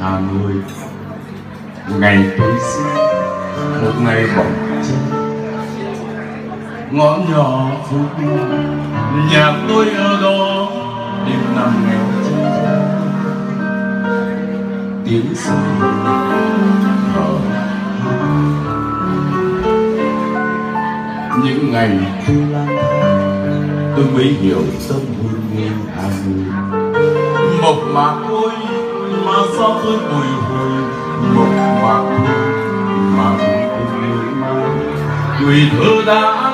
Hà Nội. Ngày tôi sinh Một ngày bóng chết Ngõ nhỏ phố phút Nhạc tôi ở đó. Đêm nằm nghèo chân Tiếng sông thở Những ngày tôi lang thang Tôi mới hiểu tâm hồn người Hà Nội. Mộc mạc ôi mà sao tôi bồi hồi mộng mạc ôi mà buồn người mai Tuổi thơ đã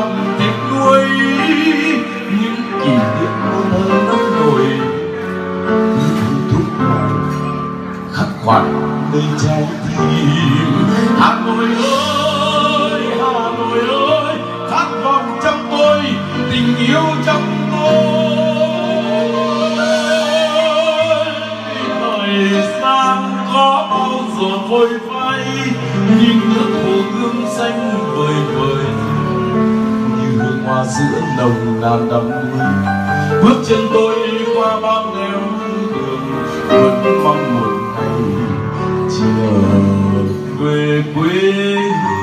lòng tiếc nuối, những kỷ niệm muôn thơ năm nổi, những thúc hoài khắc khoải nơi trái tim. Hà Nội ơi, Hà Nội ơi, khát vọng trong tôi, tình yêu trong tôi. thời gian có bao giờ vội vay nhưng nước hồ gương xanh giữa nồng nàn đắm đuối bước chân tôi qua bao nẻo đường, vẫn mong một ngày trở về quê hương.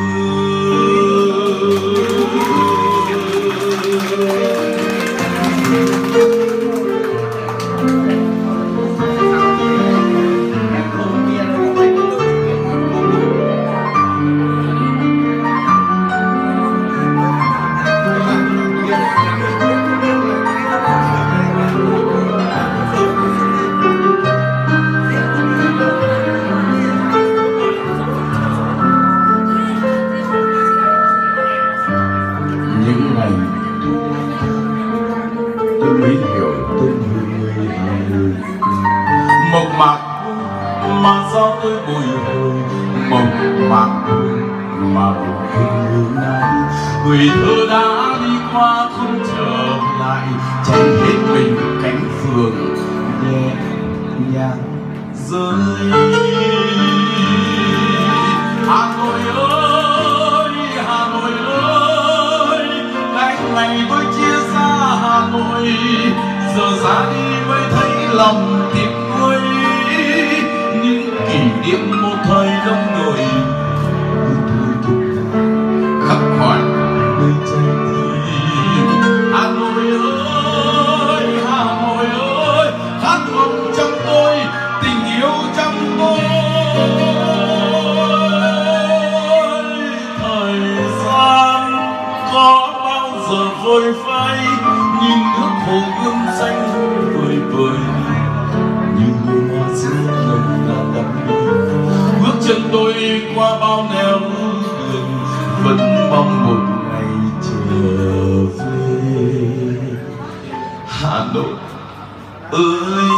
Tôi mới hiểu tôi như người mộc mạc mà do tôi bùi hồi, mộc mạc mà buồn như nay. Người thơ đã đi qua không trở lại cháy hết mình cánh phường nhẹ nhàng rơi. Hà Nội ơi lành này tôi chia xa Hà Nội. Giờ ra đi mới thấy lòng tiếc nuối những kỷ niệm một thời đông nổi khắc khoải. đi qua bao nẻo đường vẫn mong một ngày trở về. Hà Nội ơi.